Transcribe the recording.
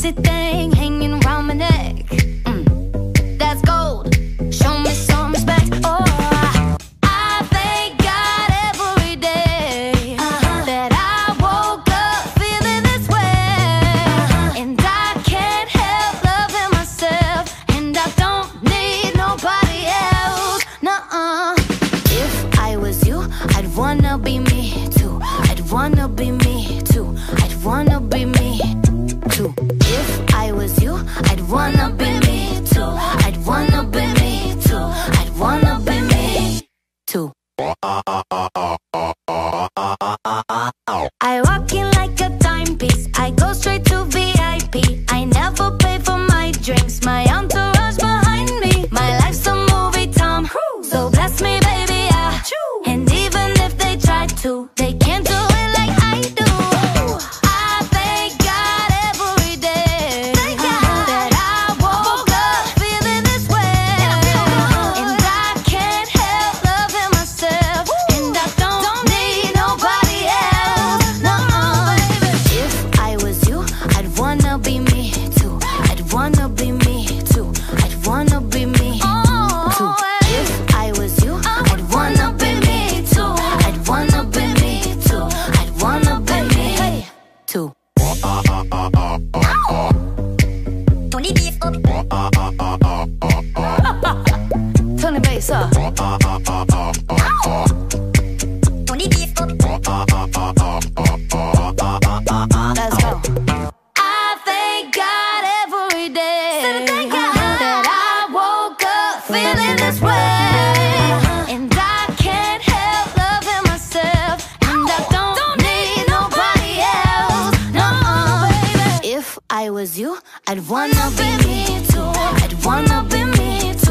sexy thing hanging around my neck. Mm, that's gold. Show me some respect. Oh, I thank God every day that I woke up feeling this way, and I can't help loving myself, and I don't need nobody else. Nuh-uh. If I was you, I'd wanna be me too. I'd wanna be me too. I'd wanna I walk in The bass up. The. Let's go. I thank God every day I was you, I'd wanna be me too. I'd wanna be me too.